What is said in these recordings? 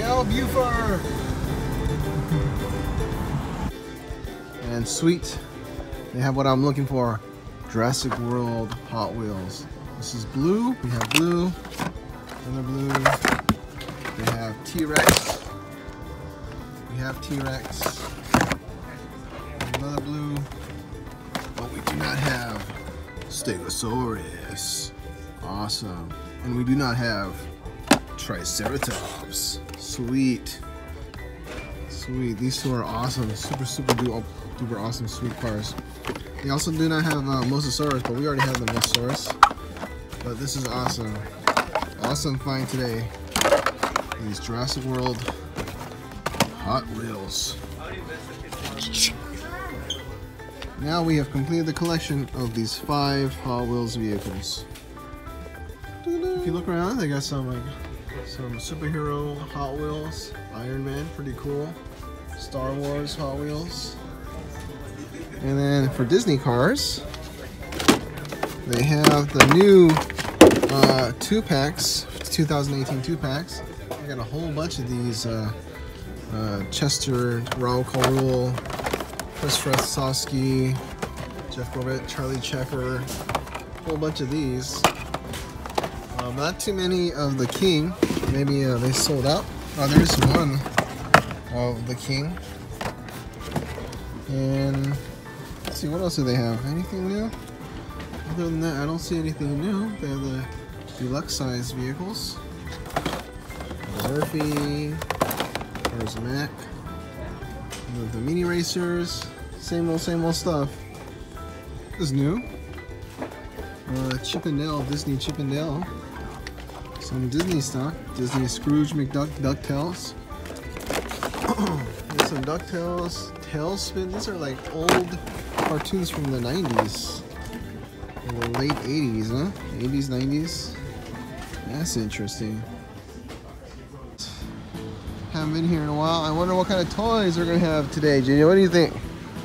Miguel Buford. and sweet, they have what I'm looking for. Jurassic World Hot Wheels. This is blue. We have blue. Another blue. They have T-Rex. We have T-Rex. Another blue. But we do not have Stegosaurus. Awesome. And we do not have Triceratops. Sweet. Sweet. These two are awesome. Super, super duper, awesome sweet cars. They also do not have uh, Mosasaurus, but we already have the Mosasaurus. But this is awesome. Awesome find today. These Jurassic World Hot Wheels. Now we have completed the collection of these five Hot Wheels vehicles. If you look around, they got some like some superhero Hot Wheels, Iron Man, pretty cool. Star Wars Hot Wheels. And then for Disney cars, they have the new uh, two packs, 2018 two packs. I got a whole bunch of these. Uh, uh, Chester, Raoul ÇaRoule, Chris Frasowski, Jeff Gorvette, Charlie Checker, a whole bunch of these. Um, not too many of the King. Maybe uh, they sold out. Oh, there's one of the King. And let's see, what else do they have? Anything new? Other than that, I don't see anything new. They have the deluxe size vehicles. Murphy. There's Mack. The, the mini racers. Same old, same old stuff. This is new. Uh, Chip 'n Dale, Disney Chip 'n Dale. Some Disney stock. Disney Scrooge McDuck DuckTales. Some DuckTales. TaleSpin. These are like old cartoons from the 90s. Or the late 80s, huh? 80s, 90s. That's interesting. Haven't been here in a while. I wonder what kind of toys we're gonna have today, Jenny. What do you think?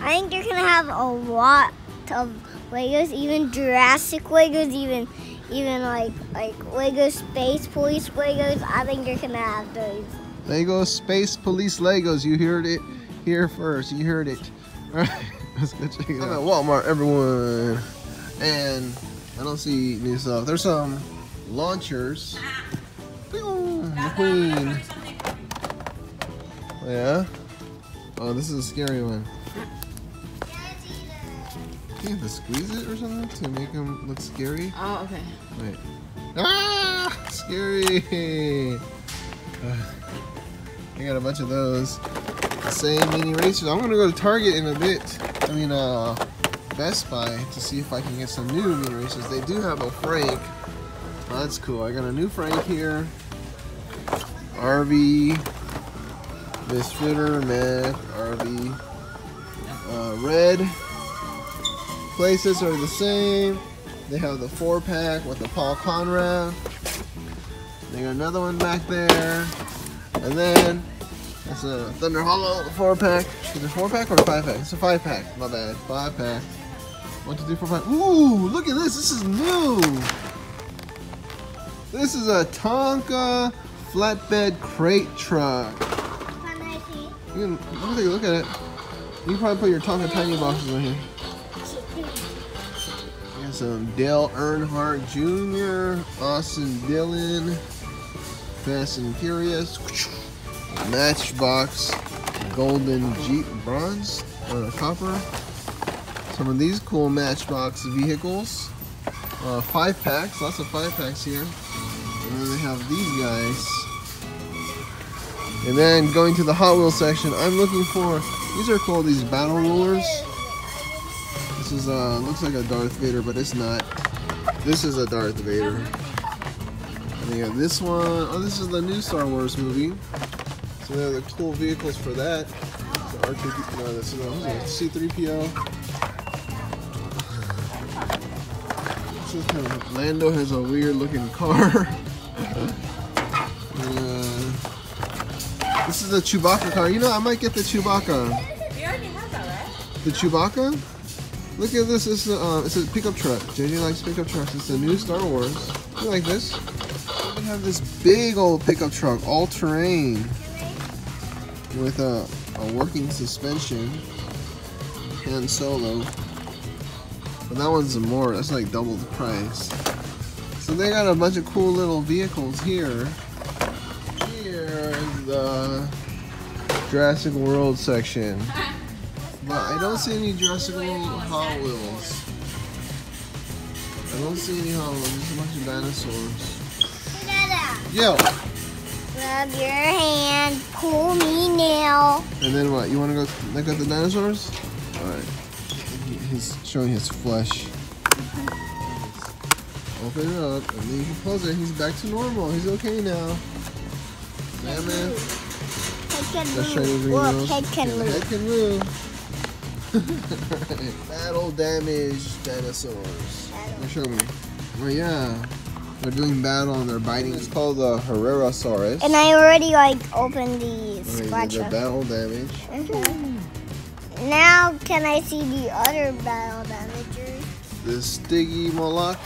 I think you're gonna have a lot of Legos, even Jurassic Legos, even even like like Lego Space Police Legos. I think you're gonna have those. Lego Space Police Legos. You heard it here first. You heard it. All right, let's go check it out. I'm at Walmart, everyone, and I don't see new stuff. Uh, there's some launchers. Boom, McQueen. Yeah. Oh, this is a scary one. You have to squeeze it or something to make them look scary. Oh, okay. Wait. Ah! Scary! Uh, I got a bunch of those. Same mini racers. I'm gonna go to Target in a bit. I mean, uh, Best Buy to see if I can get some new mini racers. They do have a Frank. Oh, that's cool. I got a new Frank here. RV. Misfitter, Mack, RV. Uh, red. Places are the same. They have the four pack with the Paul Conrev. They got another one back there. And then that's a Thunder Hollow four pack. Is it four pack or five pack? It's a five pack. My bad. Five pack. One, two, three, four, five. Ooh, look at this. This is new. This is a Tonka flatbed crate truck. You can take a look at it. You can probably put your Tonka tiny boxes in here. Some Dale Earnhardt Jr., Austin Dillon, Fast and Furious, Matchbox, Golden Jeep Bronze, or Copper. Some of these cool Matchbox vehicles. Uh, five packs, lots of five packs here. And then they have these guys. And then going to the Hot Wheels section, I'm looking for, these are called these battle rulers. This is, uh, looks like a Darth Vader, but it's not. This is a Darth Vader. And they got this one. Oh, this is the new Star Wars movie. So they have the cool vehicles for that. So R2, no, this is a C3PO. This is kind of, Lando has a weird looking car. Uh, this is a Chewbacca car. You know, I might get the Chewbacca. We already have that, right? The Chewbacca? Look at this. It's a, uh, it's a pickup truck. JJ likes pickup trucks. It's the new Star Wars. You like this? We have this big old pickup truck, all terrain. with a, a working suspension. Han Solo. But that one's more, that's like double the price. So they got a bunch of cool little vehicles here. Here is the Jurassic World section. But I don't see any Jurassic World Hot Wheels. I don't see any Hot Wheels, just a bunch of dinosaurs. Dada, Yo! rub your hand, pull me now. And then what? You want to go look at the dinosaurs? Alright. He's showing his flesh. Open it up, and then you can close it. He's back to normal. He's okay now. Damn it. Head can move. Look, head can Yeah, move. Head can move. Battle damage dinosaurs. Now show me. Oh yeah. They're doing battle and they're biting. It's called the Herrerasaurus. And I already like opened the Alright, scratch they're battle damage. Mhm. Now can I see the other battle damagers? The Stygimoloch.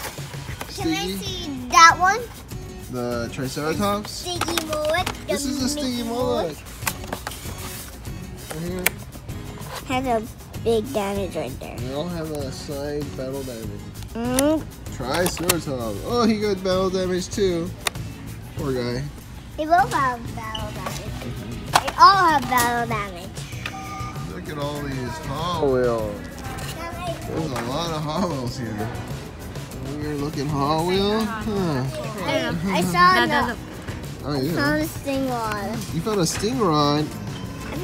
Can I see that one? The Triceratops. Stygimoloch. This is the Stygimoloch. Right here. Has a big damage right there. They all have a side battle damage. Mm, Triceratops. Oh, he got battle damage too. Poor guy. they both have battle damage. They all have battle damage. Look at all these Hot Wheels. There's a lot of Hot Wheels here. Weird looking Hot Wheel. Huh. I saw That the, doesn't. Oh yeah. found a sting rod. You found a sting rod.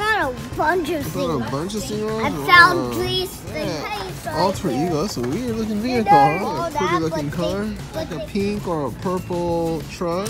I found a bunch of sting a bunch of. I found three rods right Alter. Ego, that's a weird looking vehicle. huh? A pretty looking they- Like a pink or a purple truck.